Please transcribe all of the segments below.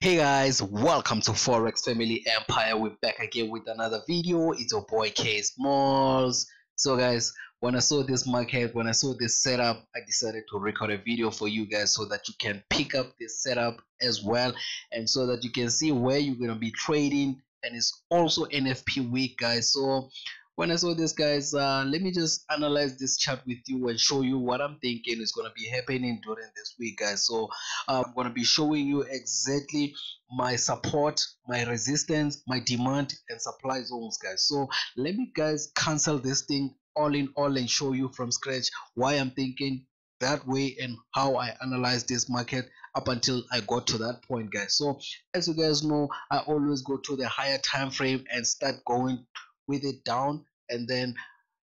Hey guys, welcome to Forex Family Empire. We're back again with another video. It's your boy K Smalls. So guys, when I saw this market, when I saw this setup, I decided to record a video for you guys so that you can pick up this setup as well and so that you can see where you're gonna be trading and it's also NFP week guys. So when I saw this guys uh, let me just analyze this chart with you and show you what I'm thinking is gonna be happening during this week guys. So uh, I'm gonna be showing you exactly my support my resistance my demand and supply zones guys. So let me guys cancel this thing all in all and show you from scratch why I'm thinking that way and how I analyze this market up until I got to that point guys. So as you guys know I always go to the higher time frame and start going with it down and then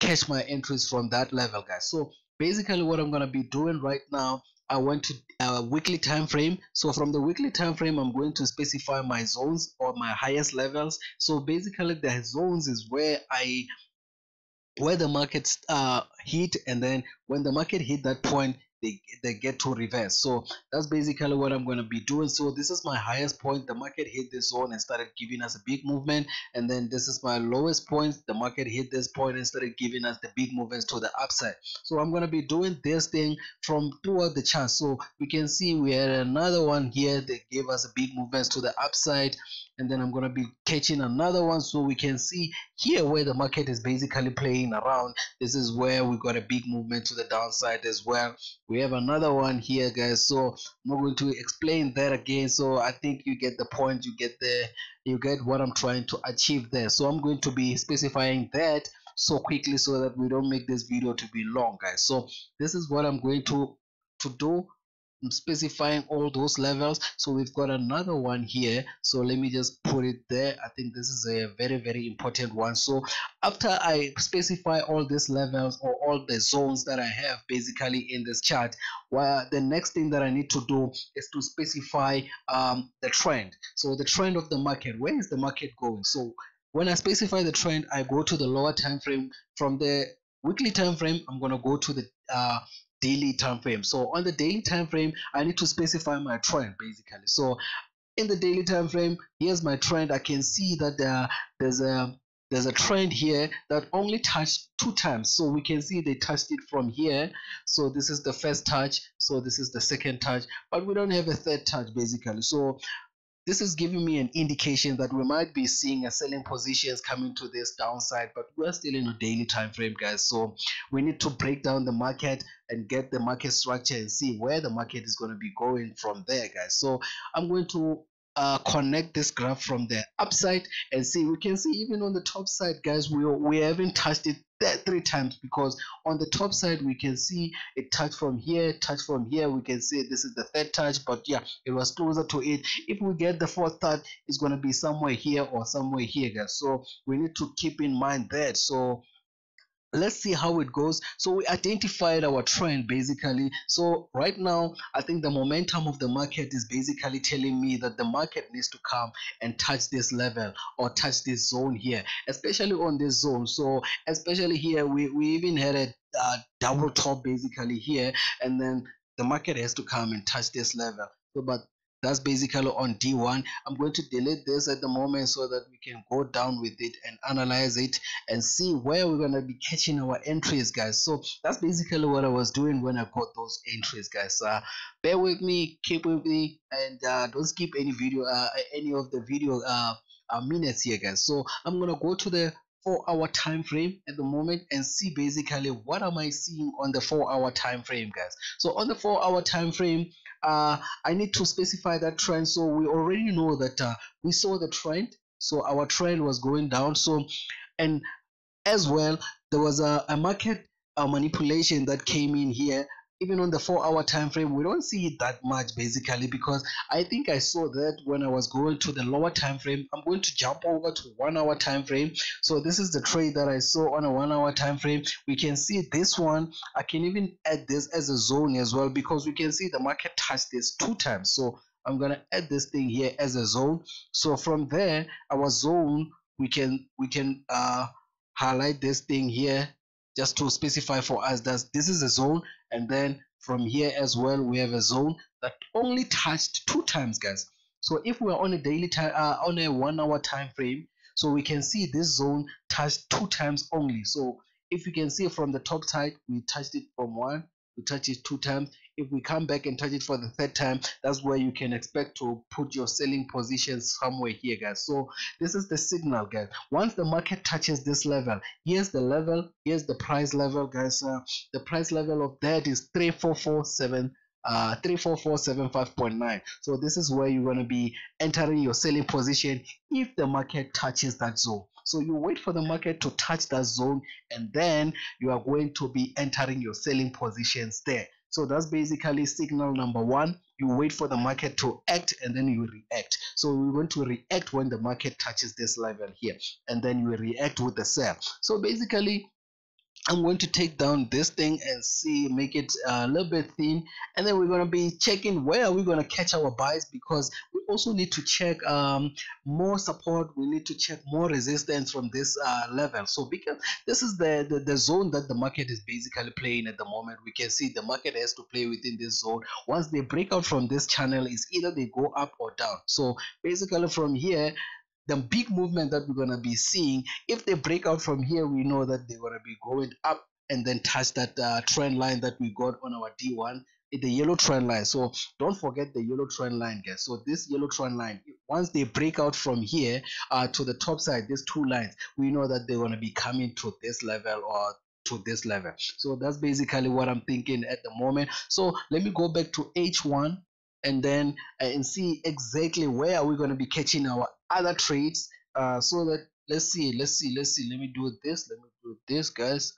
catch my entries from that level guys. So basically what i'm going to be doing right now i went to a weekly time frame so from the weekly time frame i'm going to specify my zones or my highest levels. So basically the zones is where i where the markets uh hit and then when the market hit that point they, they get to reverse. So that's basically what i'm going to be doing. So this is my highest point. The market hit this zone and started giving us a big movement. And then this is my lowest point. The market hit this point and started giving us the big movements to the upside. So i'm going to be doing this thing from throughout the chart. So we can see we had another one here that gave us a big movements to the upside. And then I'm going to be catching another one. So we can see here where the market is basically playing around. This is where we got a big movement to the downside as well we have another one here guys. So I'm not going to explain that again. So I think you get the point you get the you get what I'm trying to achieve there. So I'm going to be specifying that so quickly so that we don't make this video to be long guys. So this is what I'm going to to do specifying all those levels. So we've got another one here. So let me just put it there. I think this is a very very important one. So after i specify all these levels or all the zones that i have basically in this chart well the next thing that i need to do is to specify um, the trend. So the trend of the market where is the market going? So when i specify the trend i go to the lower time frame. From the weekly time frame i'm going to go to the uh, daily time frame. So on the daily time frame i need to specify my trend basically. So in the daily time frame here's my trend. I can see that there, there's a there's a trend here that only touched two times. So we can see they touched it from here. So this is the first touch. So this is the second touch. But we don't have a third touch basically. So this is giving me an indication that we might be seeing a selling positions coming to this downside but we're still in a daily time frame guys. So we need to break down the market and get the market structure and see where the market is going to be going from there guys. So i'm going to uh, connect this graph from the upside and see we can see even on the top side guys we, we haven't touched it that three times because on the top side we can see it touch from here touch from here. We can see this is the third touch but yeah it was closer to it. If we get the fourth touch it's going to be somewhere here or somewhere here guys. So we need to keep in mind that. So let's see how it goes. So we identified our trend basically. So right now i think the momentum of the market is basically telling me that the market needs to come and touch this level or touch this zone here especially on this zone. So especially here we, we even had a uh, double top basically here and then the market has to come and touch this level. So but that's basically on d1 i'm going to delete this at the moment so that we can go down with it and analyze it and see where we're going to be catching our entries guys. So that's basically what i was doing when i got those entries guys. Uh, bear with me keep with me and uh, don't skip any video uh, any of the video uh, uh, minutes here guys. So i'm gonna go to the four hour time frame at the moment and see basically what am i seeing on the four hour time frame guys so on the four hour time frame uh, I need to specify that trend. So we already know that uh, we saw the trend. So our trend was going down. So, and as well, there was a, a market uh, manipulation that came in here even on the four hour time frame we don't see it that much basically because i think i saw that when i was going to the lower time frame i'm going to jump over to one hour time frame so this is the trade that i saw on a one hour time frame we can see this one. I can even add this as a zone as well because we can see the market touched this two times. So i'm going to add this thing here as a zone. So from there our zone we can we can uh highlight this thing here just to specify for us that this is a zone and then from here as well we have a zone that only touched two times guys. So if we're on a daily time uh, on a one hour time frame so we can see this zone touched two times only. So if you can see from the top side we touched it from one we touched it two times if we come back and touch it for the third time that's where you can expect to put your selling position somewhere here guys. So this is the signal guys. Once the market touches this level here's the level here's the price level guys uh, the price level of that is 3447 uh 34475.9 so this is where you're going to be entering your selling position if the market touches that zone. So you wait for the market to touch that zone and then you are going to be entering your selling positions there so that's basically signal number one. You wait for the market to act and then you react. So we want to react when the market touches this level here and then you react with the sell. So basically I'm going to take down this thing and see make it a little bit thin. And then we're going to be checking where we are we going to catch our buys because we also need to check um, more support. We need to check more resistance from this uh, level. So because this is the, the the zone that the market is basically playing at the moment. We can see the market has to play within this zone. Once they break out from this channel is either they go up or down. So basically from here the big movement that we're going to be seeing, if they break out from here, we know that they're going to be going up and then touch that uh, trend line that we got on our D1 the yellow trend line. So don't forget the yellow trend line guys. So this yellow trend line once they break out from here uh, to the top side these two lines we know that they're going to be coming to this level or to this level. So that's basically what i'm thinking at the moment. So let me go back to h1 and then uh, and see exactly where are we going to be catching our other trades uh, so that let's see let's see let's see let me do this let me do this guys.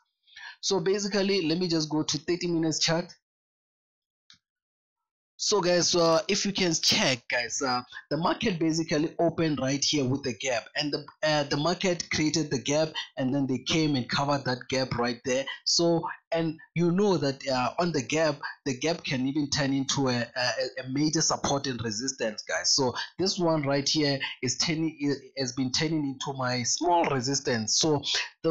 So basically let me just go to 30 minutes chart so guys uh, if you can check guys uh, the market basically opened right here with the gap. And the uh, the market created the gap and then they came and covered that gap right there. So and you know that uh, on the gap the gap can even turn into a, a, a, major support and resistance guys. So this one right here is turning has been turning into my small resistance. So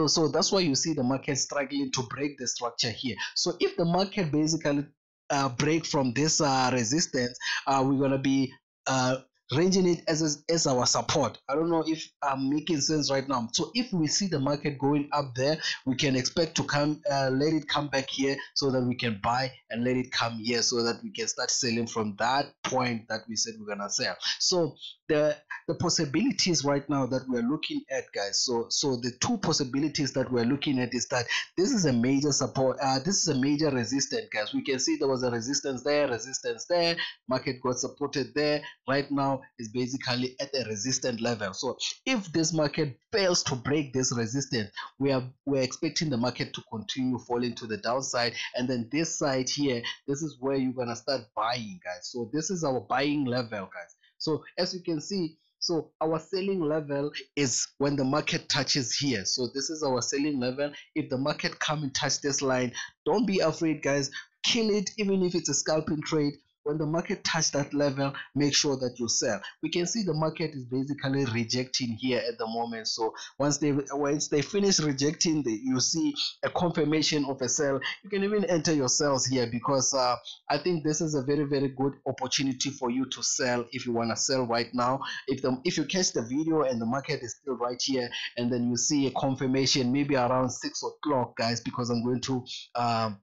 so that's why you see the market struggling to break the structure here. So if the market basically uh, break from this uh, resistance, uh, we're going to be uh, ranging it as, as our support. I don't know if I'm making sense right now. So if we see the market going up there, we can expect to come, uh, let it come back here so that we can buy and let it come here so that we can start selling from that point that we said we're gonna sell. So the the possibilities right now that we're looking at, guys. So so the two possibilities that we're looking at is that this is a major support. Uh, this is a major resistance, guys. We can see there was a resistance there, resistance there. Market got supported there. Right now is basically at a resistant level. So if this market fails to break this resistance, we are we're expecting the market to continue falling to the downside. And then this side here, this is where you're gonna start buying, guys. So this is our buying level, guys. So as you can see, so our selling level is when the market touches here. So this is our selling level. If the market come and touch this line, don't be afraid, guys. Kill it, even if it's a scalping trade when the market touch that level make sure that you sell. We can see the market is basically rejecting here at the moment. So once they once they finish rejecting the you see a confirmation of a sell. You can even enter your sales here because uh, i think this is a very very good opportunity for you to sell if you want to sell right now. If the if you catch the video and the market is still right here and then you see a confirmation maybe around six o'clock guys because i'm going to um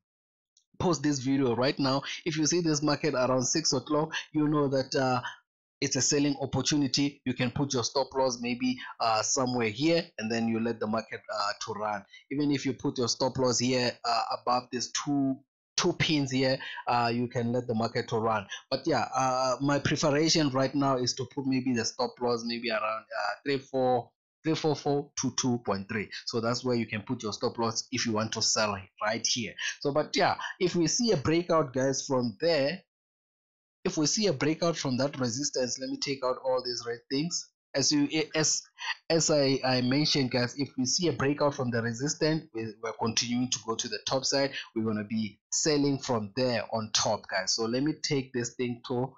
post this video right now. If you see this market around six o'clock you know that uh, it's a selling opportunity. You can put your stop loss maybe uh, somewhere here and then you let the market uh, to run. Even if you put your stop loss here uh, above this two two pins here uh, you can let the market to run. But yeah uh, my preparation right now is to put maybe the stop loss maybe around uh, three four 34422.3 so that's where you can put your stop loss if you want to sell right here. So but yeah if we see a breakout guys from there if we see a breakout from that resistance let me take out all these red things. As you as as I, I mentioned guys if we see a breakout from the resistance we, we're continuing to go to the top side. We're going to be selling from there on top guys. So let me take this thing to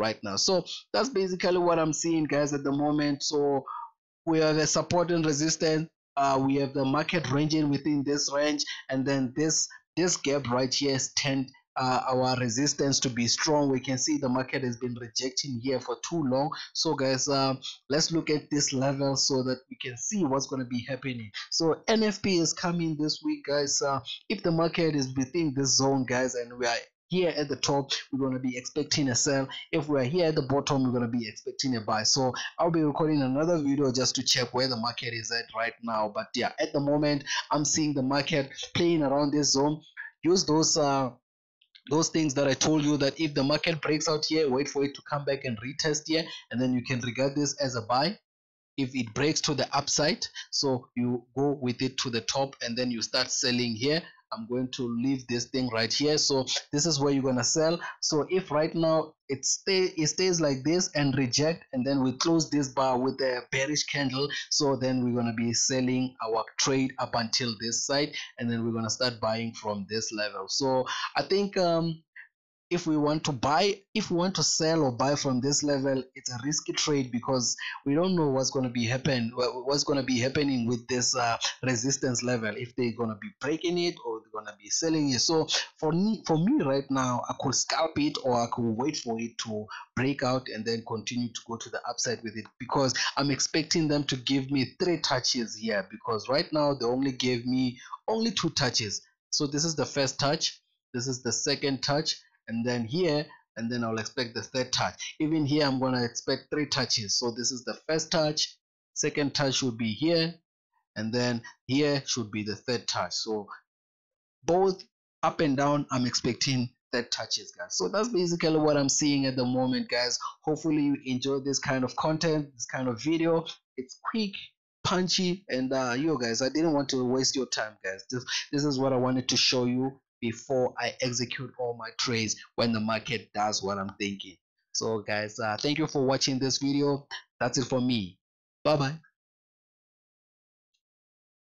right now. So that's basically what i'm seeing guys at the moment. So we have a support and resistance. Uh, we have the market ranging within this range and then this this gap right here is tend uh, our resistance to be strong. We can see the market has been rejecting here for too long. So guys uh, let's look at this level so that we can see what's going to be happening. So nfp is coming this week guys. Uh, if the market is within this zone guys and we are here at the top we're going to be expecting a sell if we're here at the bottom we're going to be expecting a buy. So i'll be recording another video just to check where the market is at right now. But yeah at the moment i'm seeing the market playing around this zone. Use those uh those things that I told you that if the market breaks out here, wait for it to come back and retest here, and then you can regard this as a buy. If it breaks to the upside, so you go with it to the top and then you start selling here I'm going to leave this thing right here. So this is where you're gonna sell. So if right now it stay it stays like this and reject and then we close this bar with a bearish candle so then we're gonna be selling our trade up until this side and then we're gonna start buying from this level. So I think um if we want to buy if we want to sell or buy from this level it's a risky trade because we don't know what's going to be happen what's going to be happening with this uh, resistance level if they're going to be breaking it or they're going to be selling it. So for me for me right now i could scalp it or i could wait for it to break out and then continue to go to the upside with it because i'm expecting them to give me three touches here because right now they only gave me only two touches. So this is the first touch. This is the second touch and then here and then I'll expect the third touch. Even here I'm going to expect three touches. So this is the first touch second touch should be here and then here should be the third touch. So both up and down I'm expecting third touches guys. So that's basically what I'm seeing at the moment guys. Hopefully you enjoy this kind of content this kind of video. It's quick punchy and uh yo guys I didn't want to waste your time guys. This this is what I wanted to show you before I execute all my trades when the market does what I'm thinking. So guys, uh, thank you for watching this video. That's it for me. Bye bye.